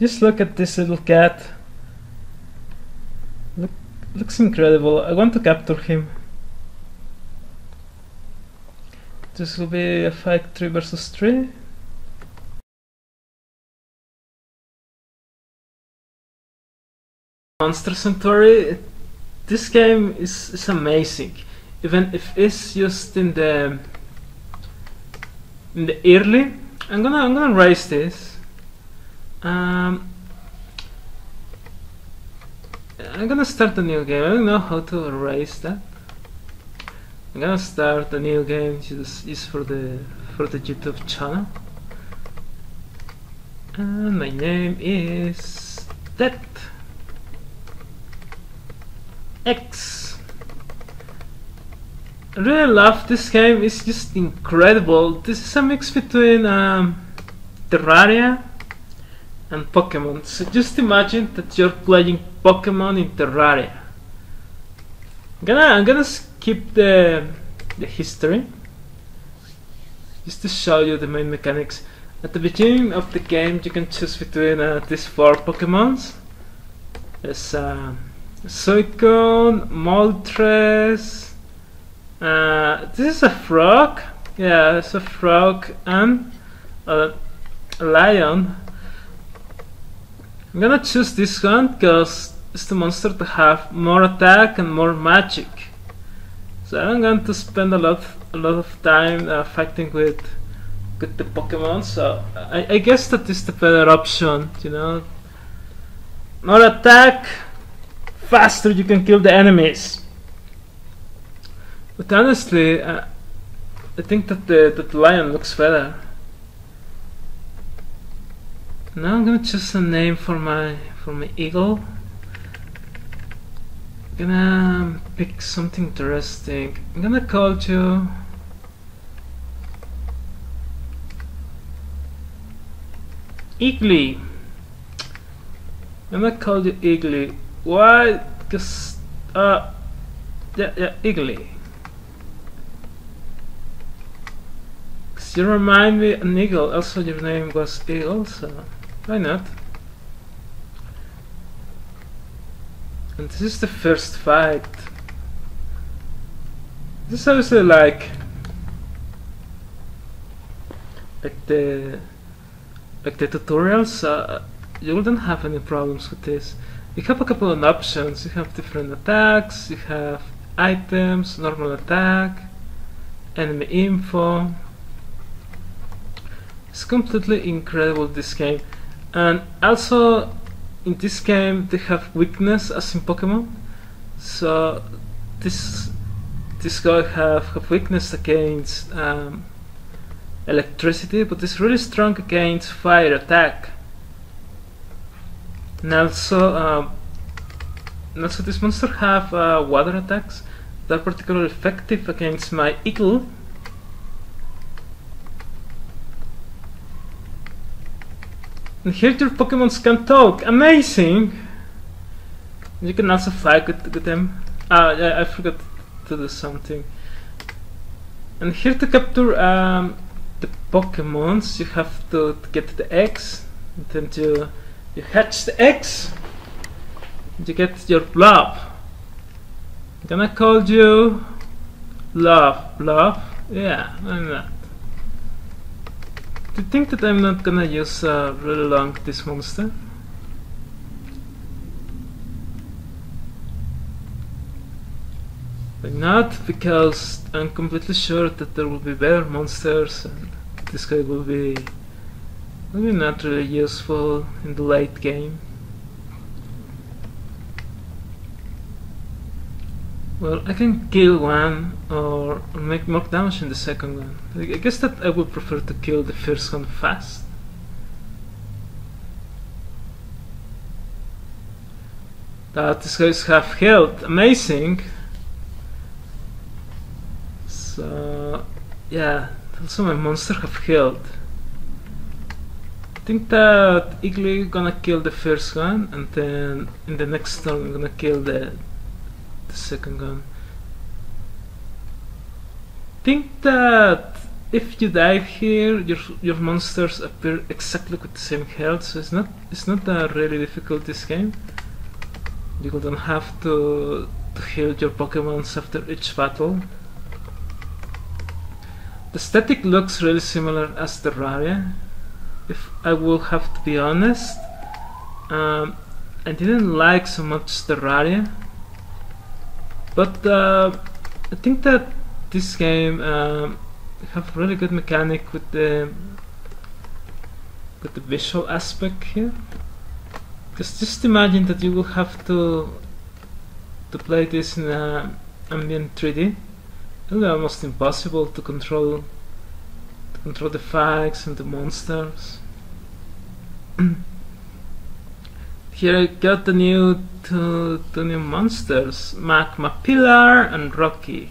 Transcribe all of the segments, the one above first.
Just look at this little cat. Look, looks incredible. I want to capture him. This will be a fight 3 versus 3. Monster Sanctuary, this game is, is amazing. Even if it's used in the in the early, I'm gonna I'm gonna raise this. Um, I'm gonna start a new game. I don't know how to erase that. I'm gonna start a new game just, just for the for the YouTube channel. And my name is Dead X. I really love this game. It's just incredible. This is a mix between um, Terraria and Pokemon. So just imagine that you're playing Pokemon in Terraria. I'm gonna I'm gonna skip the the history just to show you the main mechanics. At the beginning of the game, you can choose between uh, these four Pokemons. There's uh, Suicune, Moltres. Uh, this is a frog. Yeah, it's a frog and a, lion. I'm gonna choose this one because it's the monster to have more attack and more magic. So I'm going to spend a lot, a lot of time uh, fighting with, with the Pokemon. So I, I guess that is the better option. You know, more attack, faster you can kill the enemies. But honestly, uh, I think that the that the lion looks better. Now I'm gonna choose a name for my for my eagle. I'm gonna pick something interesting. I'm gonna call you Igly. I'm gonna call you Igly. Why? Because uh yeah yeah Igly. You remind me an eagle. Also your name was Eagle, so why not? And this is the first fight. This is obviously like like the like the tutorials. Uh, you wouldn't have any problems with this. You have a couple of options. You have different attacks. You have items, normal attack, enemy info. It's completely incredible this game, and also in this game they have weakness as in Pokemon. So this this guy have, have weakness against um, electricity, but it's really strong against fire attack. And also, uh, and also this monster have uh, water attacks that are particularly effective against my eagle. And here your Pokemons can talk. Amazing! You can also fight with, with them. Ah, I forgot to do something. And here to capture um, the Pokemons, you have to, get the eggs. And then you, you hatch the eggs. You get your blob. I'm gonna call you Love. Love? Yeah, why not? Do you think that I'm not gonna use uh, really long this monster? Why not? Because I'm completely sure that there will be better monsters and this guy will be maybe not really useful in the late game. Well, I can kill one or make more damage in the second one. I guess that I would prefer to kill the first one fast. That guys have health, amazing. So, yeah, also my monster have health. I think that Igly gonna kill the first one, and then in the next turn I'm gonna kill the the second gun. think that if you dive here, your your monsters appear exactly with the same health, so it's not it's not a really difficult this game. You don't have to to heal your Pokemons after each battle. The static looks really similar as Terraria. If I will have to be honest, um, I didn't like so much Terraria, but uh, I think that this game um, have really good mechanic with the with the visual aspect here. Because just imagine that you will have to to play this in a ambient 3D. It will be almost impossible to control to control the fights and the monsters. Here I got the new two, two new monsters, Magma Pillar and Rocky.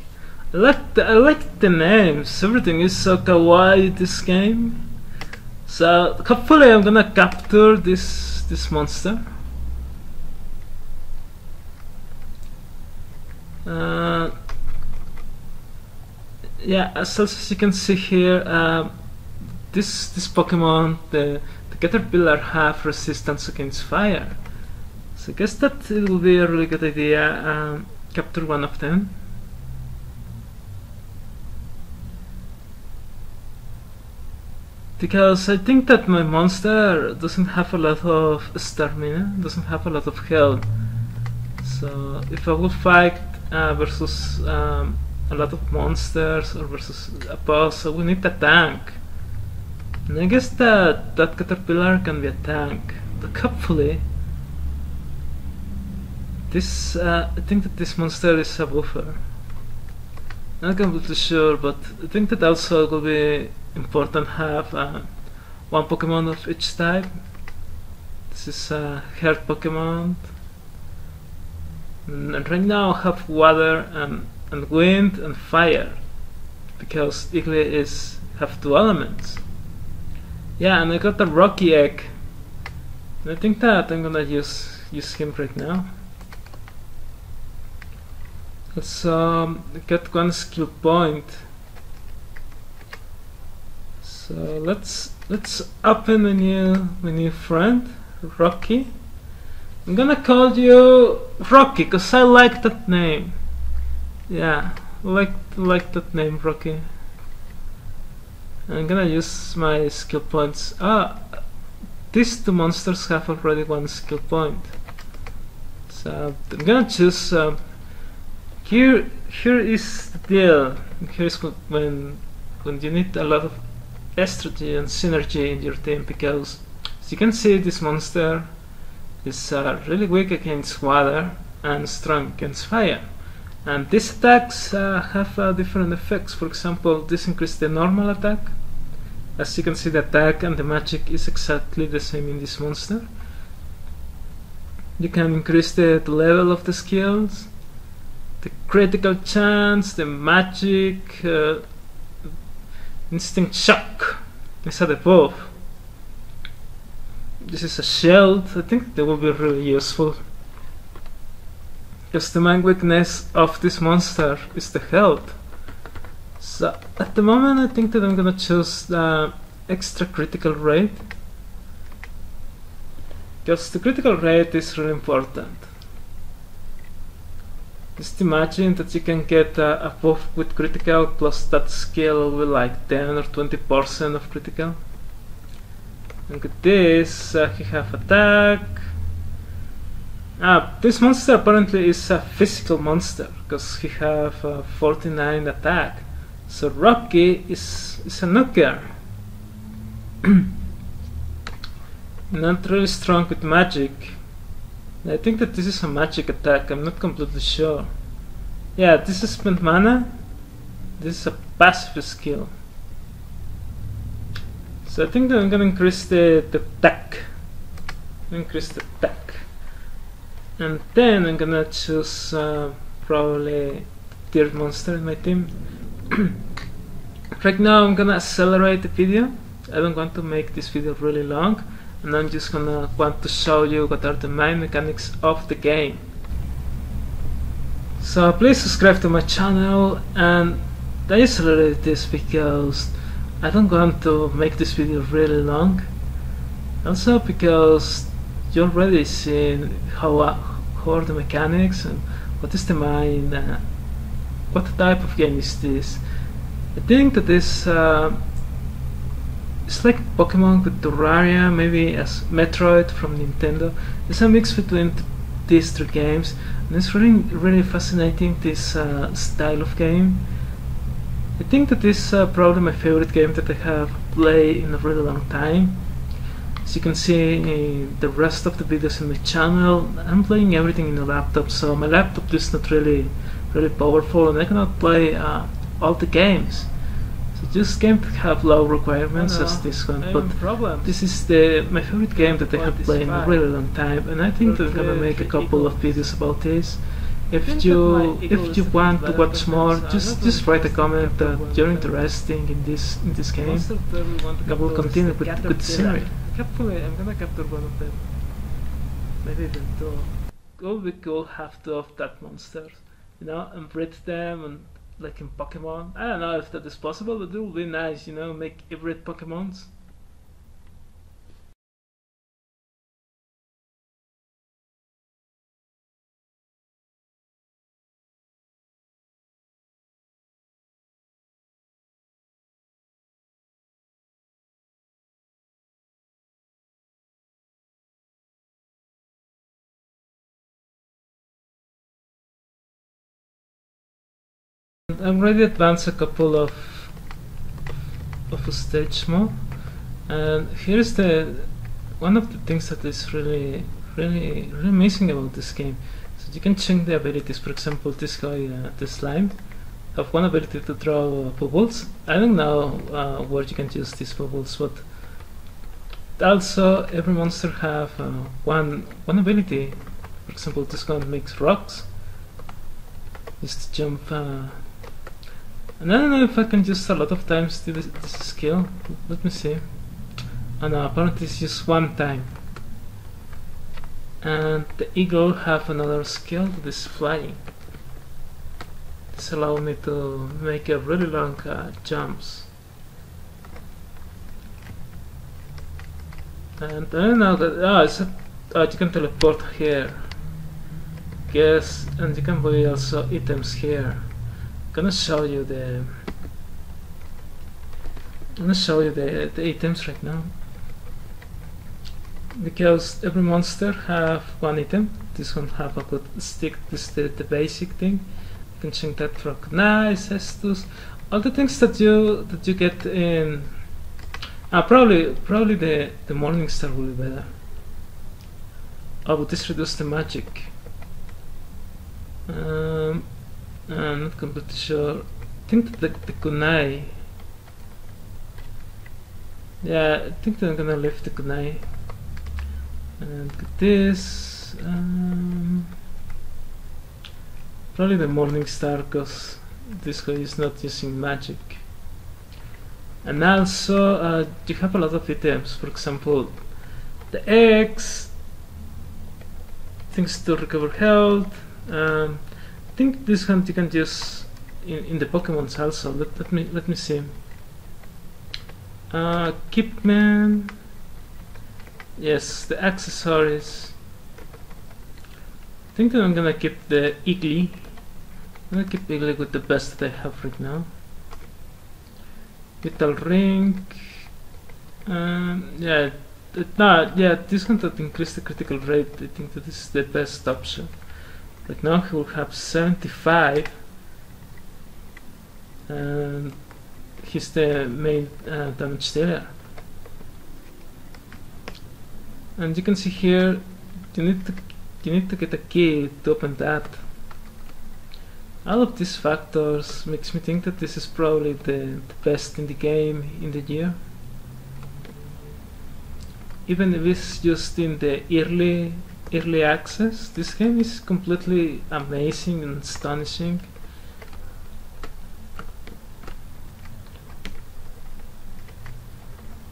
I like the, I like the names. Everything is so kawaii this game. So hopefully I'm gonna capture this this monster. Uh, yeah, as as you can see here, uh, this this Pokemon, the the Caterpillar, have resistance against fire. So I guess that it will be a really good idea. Um, capture one of them. because I think that my monster doesn't have a lot of stamina, doesn't have a lot of health. So if I would fight uh, versus um, a lot of monsters or versus a boss, I would need a tank. And I guess that that caterpillar can be a tank, but hopefully this uh, I think that this monster is a buffer. Not completely sure, but I think that also will be important have uh, one Pokemon of each type. This is a Earth Pokemon. And right now I have water and, and wind and fire because Igly is have two elements. Yeah, and I got a rocky egg. I think that I'm gonna use use him right now. Let's um, get one skill point. So let's let's open a new a new friend, Rocky. I'm gonna call you Rocky because I like that name. Yeah, like like that name, Rocky. I'm gonna use my skill points. Ah, these two monsters have already one skill point. So I'm gonna choose. Uh, here, here is the deal. Here's when when you need a lot of strategy and synergy in your team because as you can see this monster is uh, really weak against water and strong against fire. And these attacks uh, have uh, different effects. For example this increases the normal attack. As you can see the attack and the magic is exactly the same in this monster. You can increase the, the level of the skills the critical chance the magic uh, Instinct Shock is at above. This is a shield. I think that will be really useful. Because the main weakness of this monster is the health. So at the moment I think that I'm gonna choose the extra critical rate. Because the critical rate is really important. Just imagine that you can get uh, a buff with critical plus that skill with like 10 or 20% of critical. And with this, uh, he have attack. Ah, this monster apparently is a physical monster because he have uh, 49 attack. So Rocky is is a nuker. Not really strong with magic. I think that this is a magic attack, I'm not completely sure. Yeah, this is spent mana. This is a passive skill. So I think that I'm gonna increase the, the attack. Increase the attack. And then I'm gonna choose uh, probably tier monster in my team. right now I'm gonna accelerate the video. I don't want to make this video really long and I'm just gonna want to show you what are the main mechanics of the game. So please subscribe to my channel and I accelerated this because I don't want to make this video really long. Also because you already seen how, uh, how are the mechanics and what is the main, uh, what type of game is this. I think that this uh, it's like Pokemon with Terraria, maybe as Metroid from Nintendo. It's a mix between these three games, and it's really really fascinating this uh, style of game. I think that this is uh, probably my favorite game that I have played in a really long time. As you can see the rest of the videos in my channel, I'm playing everything in a laptop, so my laptop is not really really powerful and I cannot play uh, all the games. So this game have low requirements as this one, but this is the my favorite game that I have played in a really long time and I think that I'm gonna make a couple of videos about this if you if you want to watch more, just just write a comment that you're interested in this in this game. I will continue with, with the scenery. Hopefully, I'm gonna capture one of them. Maybe even two. Would be cool have two of that monsters, you know, and breed them and like in Pokemon. I don't know if that is possible, but it would be nice, you know, make hybrid Pokemons. I've already advanced a couple of of a stage more. And here's the one of the things that is really really really amazing about this game. So you can change the abilities. For example this guy uh, the slime have one ability to throw uh, bubbles. I don't know uh, where you can use these bubbles but also every monster have uh, one one ability. For example this one makes rocks. Just jump uh, and I don't know if I can just a lot of times do this, this skill. Let me see. Oh no, apparently it's just one time. And the eagle have another skill that is flying. This allow me to make a really long uh, jumps. And I don't know that ah, it's a, oh, you can teleport here. Yes, and you can buy also items here gonna show you the I'm gonna show you the, the items right now. Because every monster have one item. This one have a good stick this is the, the basic thing. You can change that for nice estus all the things that you that you get in uh, probably probably the the morning star will be better. Oh but this reduce the magic. Um, I'm not completely sure. I think that the, the kunai. Yeah, I think that I'm gonna leave the kunai. And this. Um, probably the morning star because this guy is not using magic. And also, uh, you have a lot of items. For example, the eggs, things to recover health. Um, I think this hunt you can use in, in the Pokemons also. Let, let me let me see. Uh, Kipman. Yes, the accessories. I think that I'm gonna keep the Igly. I'm gonna keep Igly with the best that I have right now. Vital Ring. Um, yeah, no, yeah, this one to increase the critical rate. I think that this is the best option. Right now he will have 75 and he's the main uh, damage dealer. And you can see here you need to you need to get a key to open that. All of these factors makes me think that this is probably the, the best in the game in the year. Even if it's just in the early early access. This game is completely amazing and astonishing.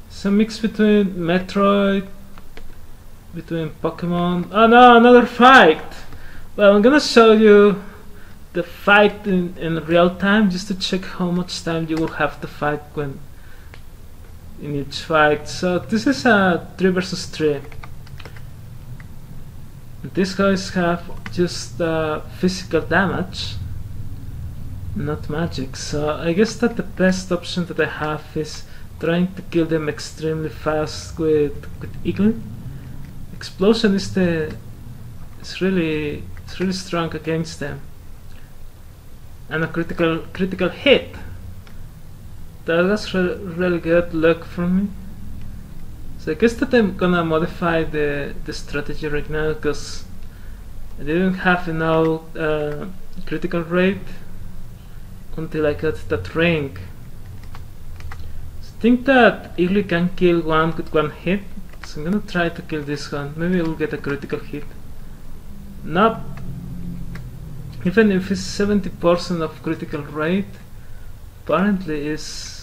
Some mix between Metroid, between Pokemon. Oh no, another fight! Well, I'm gonna show you the fight in, in real time just to check how much time you will have to fight when in each fight. So this is a 3 versus 3. These guys have just uh, physical damage, not magic. So I guess that the best option that I have is trying to kill them extremely fast with with Eagle. Explosion is the it's really it's really strong against them. And a critical critical hit. That was re really good luck for me. So I guess that I'm gonna modify the the strategy right now because I didn't have enough uh, critical rate until I got that ring think that Igly can kill one with one hit, so I'm gonna try to kill this one. Maybe we'll get a critical hit. Not even if it's 70% of critical rate, apparently is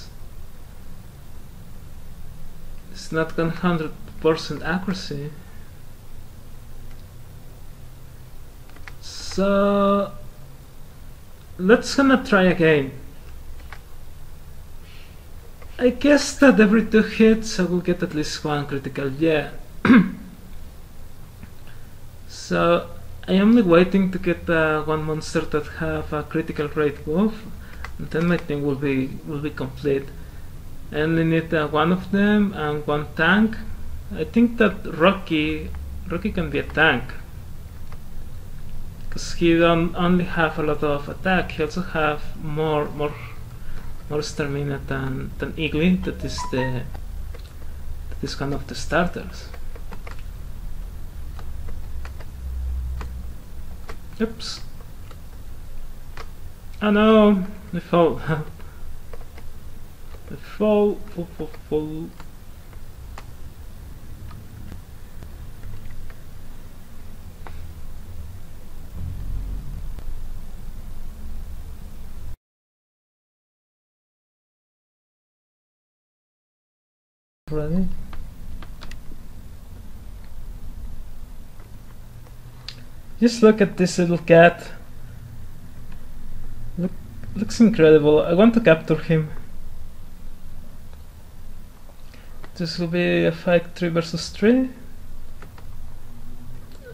it's not 100% accuracy. So let's gonna try again. I guess that every two hits I will get at least one critical, yeah. so I am only waiting to get uh, one monster that have a critical rate move, and then my thing will be will be complete. I only need uh, one of them and one tank. I think that Rocky Rocky can be a tank because he don't only have a lot of attack. He also have more more more stamina than, than Igly, that is the that is kind of the starters. Oops. Oh no, I fall. I fall, fall, fall, fall. Ready? Just look at this little cat. Look, looks incredible. I want to capture him. This will be a fight 3 versus 3.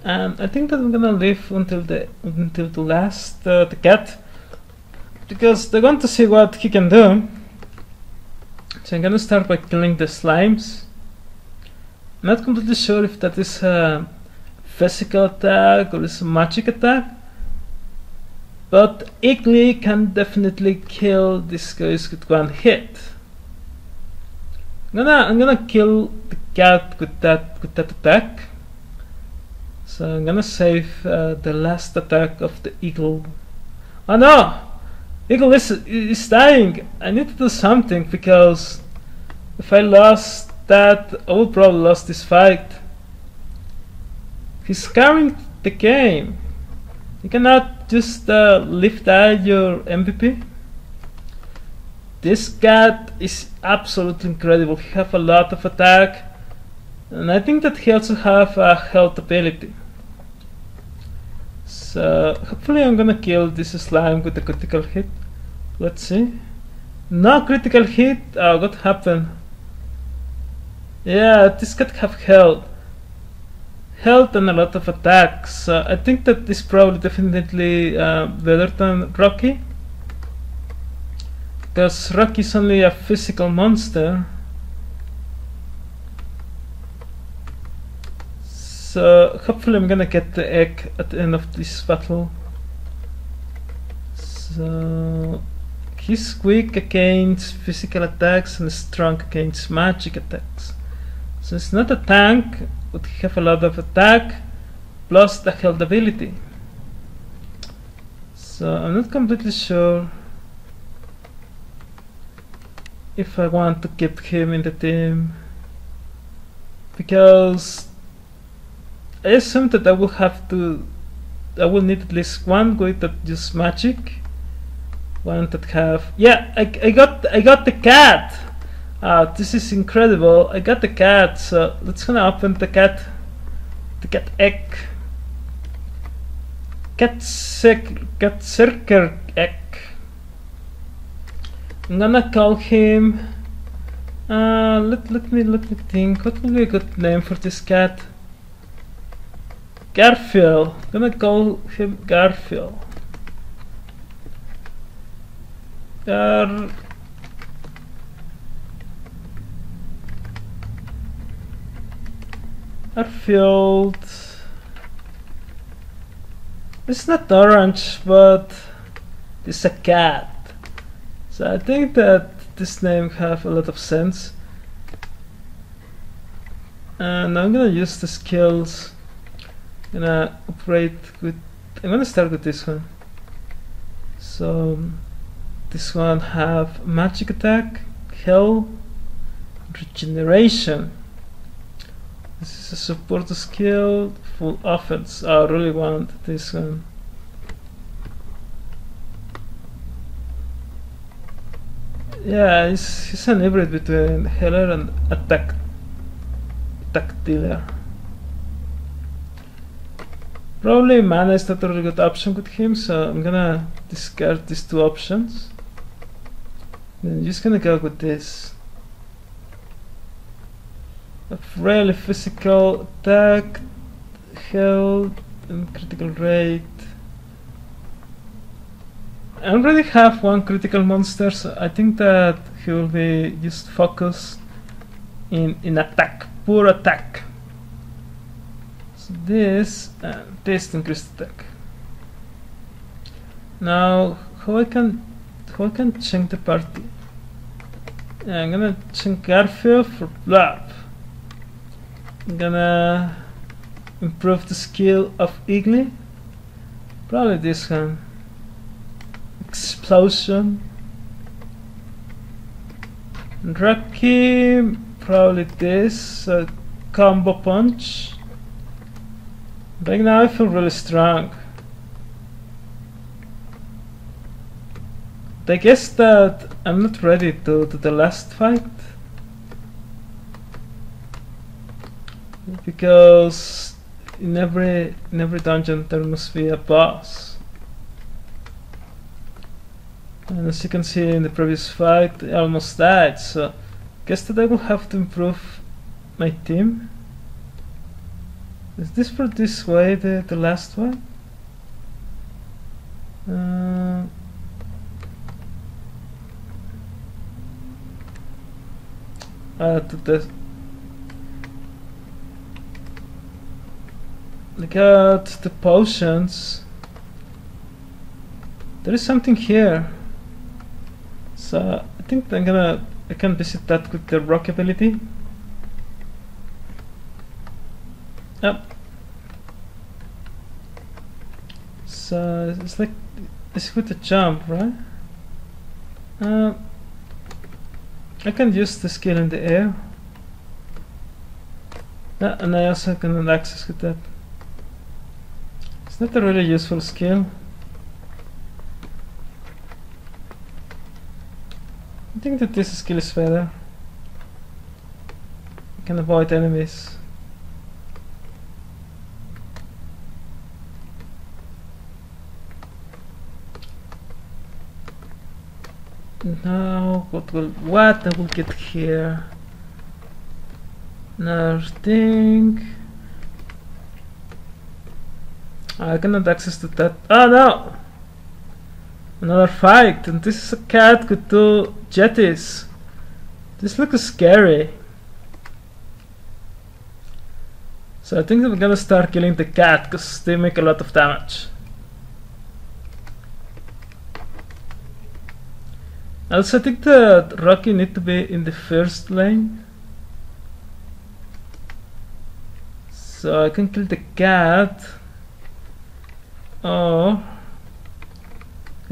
And I think that I'm gonna live until the until the last uh, the cat because I want to see what he can do. So I'm gonna start by killing the slimes. Not completely sure if that is a physical attack or is a magic attack. But Igly can definitely kill these guys with one hit. I'm gonna I'm gonna kill the cat with that with that attack. So I'm gonna save uh, the last attack of the eagle. Oh no! Eagle is, is dying. I need to do something because if I lost that, I would probably lost this fight. He's carrying the game. You cannot just uh, lift out your MVP. This cat is absolutely incredible. He have a lot of attack, and I think that he also have a health ability. So hopefully I'm gonna kill this slime with a critical hit. Let's see. No critical hit. Oh, what happened? Yeah, this cat have health. Health and a lot of attacks. I think that this probably definitely uh, better than Rocky. Because Rocky only a physical monster. So hopefully I'm gonna get the egg at the end of this battle. So he's weak against physical attacks and strong against magic attacks. So it's not a tank, but he have a lot of attack plus the health ability. So I'm not completely sure if I want to keep him in the team because I assume that I will have to I will need at least one guy that use magic one that have yeah I, I got I got the cat uh, this is incredible. I got the cat, so let's gonna open the cat, the cat egg. Cat sec, cat egg. I'm gonna call him. Uh, let, let me let me think. What would be a good name for this cat? Garfield. I'm Gonna call him Garfield. Gar. Garfield. It's not orange, but it's a cat. So I think that this name have a lot of sense. And I'm gonna use the skills. I'm gonna operate with. I'm gonna start with this one. So this one have magic attack, heal, regeneration. This is a support skill, full offense. I really want this one. Yeah, he's, he's an hybrid between healer and attack attack dealer. Probably mana is not a really good option with him, so I'm gonna discard these two options. Then I'm just gonna go with this. A really physical attack, health, and critical rate. I already have one critical monster, so I think that he will be just focused in, in attack, pure attack. So this and this increased attack. Now, how I can how I can change the party? I'm gonna change Garfield for Blab. I'm gonna improve the skill of Igly. Probably this one explosion. Rocky, probably this uh, combo punch. Right now I feel really strong. I guess that I'm not ready to do the last fight. Because in every in every dungeon there must be a boss. And as you can see in the previous fight, I almost died, so guess that I will have to improve my team. Is this for this way, the, the last one? Uh, uh, the Look at the potions. There is something here. So I think I'm gonna I can visit that with the rock ability. Yep. So it's like it's with the jump, right? Uh, I can use the skill in the air. Yeah, and I also can access with that. It's not a really useful skill. Think that this skill is better. You can avoid enemies. Now, what will what I will get here? Another thing. I cannot access to that. Oh no! Another fight, and this is a cat with two jetties. This looks scary. So I think I'm gonna start killing the cat because they make a lot of damage. Also, I think that Rocky need to be in the first lane. So I can kill the cat. Oh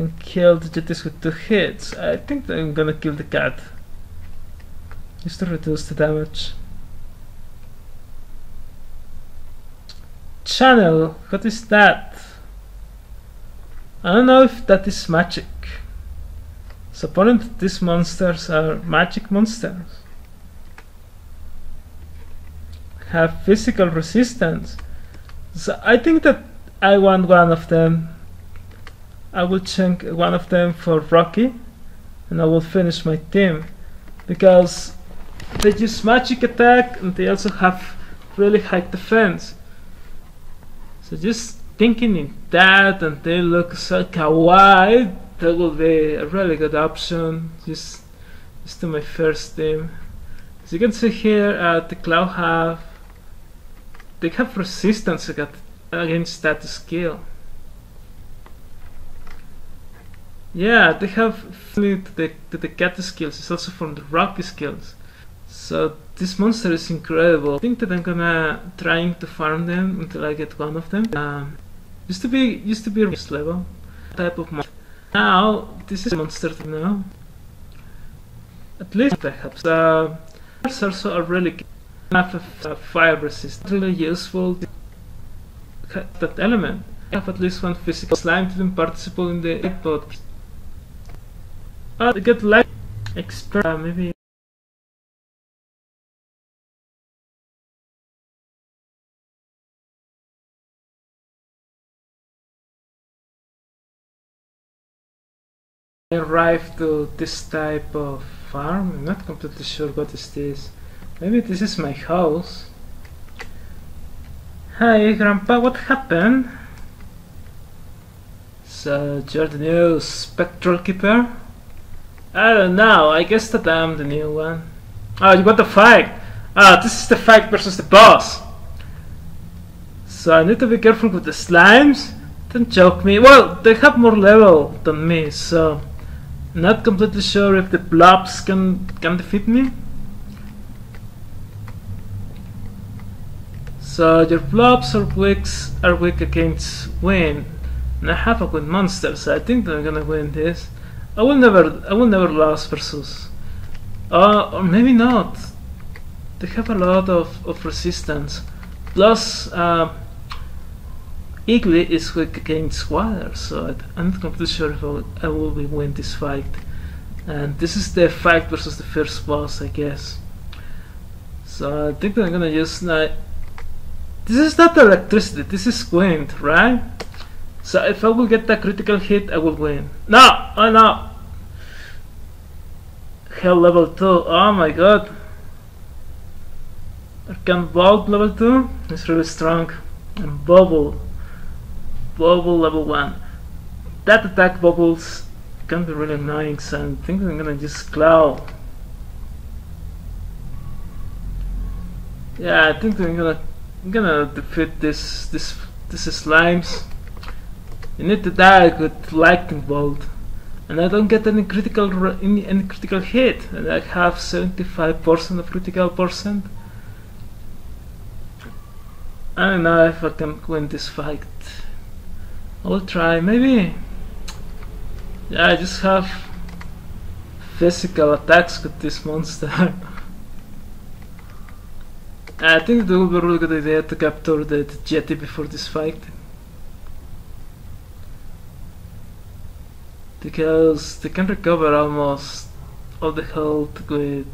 and kill the jetties with two hits. I think I'm gonna kill the cat. Just to reduce the damage. Channel, what is that? I don't know if that is magic. Apparently these monsters are magic monsters. Have physical resistance. So I think that I want one of them I will change one of them for Rocky and I will finish my team because they use magic attack and they also have really high defense. So just thinking in that and they look so kawaii, that will be a really good option. Just, just to my first team. As you can see here, uh, the Cloud have they have resistance against that skill. Yeah, they have the, the cat skills, it's also from the rocky skills. So this monster is incredible. I think that I'm gonna trying to farm them until I get one of them. Um, used to be used to be this level type of monster. Now this is a monster now. At least perhaps. Uh, also a relic have a, fire resist. Really useful that element. I have at least one physical slime to them participle in the but uh, get like uh, maybe I arrived to this type of farm. I'm not completely sure what is this. Maybe this is my house. Hi, Grandpa, what happened? So, you're the new Spectral Keeper? I don't know, I guess that I'm the new one. Oh, you want the fight? Ah, this is the fight versus the boss. So I need to be careful with the slimes. Don't choke me. Well, they have more level than me, so... Not completely sure if the blobs can, can defeat me. So your blobs are weak, are weak against wind, and I have a wind monster, so I think I'm gonna win this. I will never, I will never lose versus, uh, or maybe not. They have a lot of, of resistance. Plus, uh, Igly is weak against water, so I'm not completely sure if I will, I will win this fight. And this is the fight versus the first boss, I guess. So I think that I'm gonna use this is not electricity, this is wind, right? So if I will get that critical hit, I will win. No! Oh no! Hell level 2, oh my god. Arcane Bolt level 2 is really strong. And Bubble. Bubble level 1. That attack bubbles can be really annoying, so I think I'm gonna just Cloud. Yeah, I think I'm gonna I'm gonna defeat this this this slimes. You need to die with lightning bolt, and I don't get any critical any, any critical hit, and I have 75% of critical percent. I don't know if I can win this fight. I will try, maybe. Yeah, I just have physical attacks with this monster. I think it would be a really good idea to capture the jetty before this fight. Because they can recover almost all the health with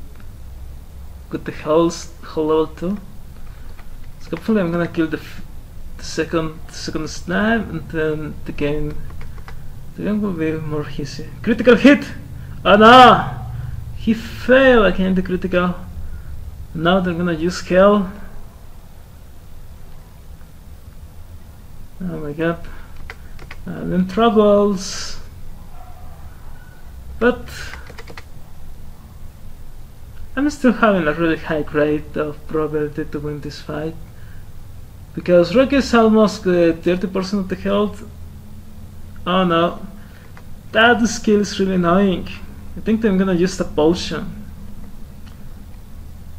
with the health whole level 2. So hopefully I'm gonna kill the, the second the second snipe and then the game the game will be more easy. Critical hit! Oh no! He failed again the critical now they're gonna use hell. Oh my god. I'm in troubles. But I'm still having a really high rate of probability to win this fight. Because Rocky is almost uh, 30% of the health. Oh no. That skill is really annoying. I think I'm gonna use the potion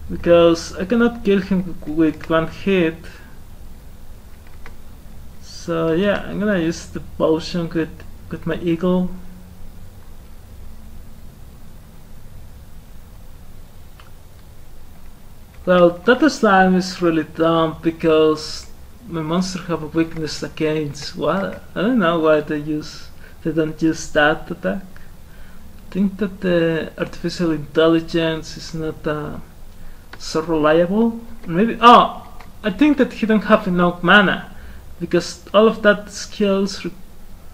because I cannot kill him with one hit so yeah I'm gonna use the potion with, with my eagle well that slime is really dumb because my monster have a weakness against water I don't know why they use they don't use that attack I think that the artificial intelligence is not a so reliable. Maybe oh, I think that he don't have enough mana because all of that skills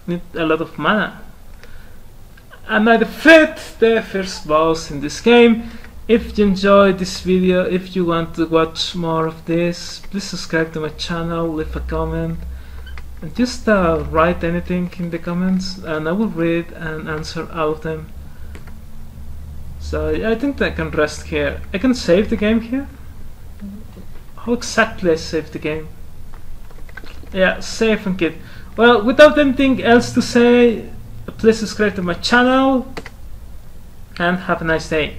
need a lot of mana. And I defeat the first boss in this game if you enjoyed this video if you want to watch more of this please subscribe to my channel leave a comment and just uh, write anything in the comments and I will read and answer all of them. So I think I can rest here. I can save the game here? How exactly I save the game? Yeah save and quit well without anything else to say please subscribe to my channel and have a nice day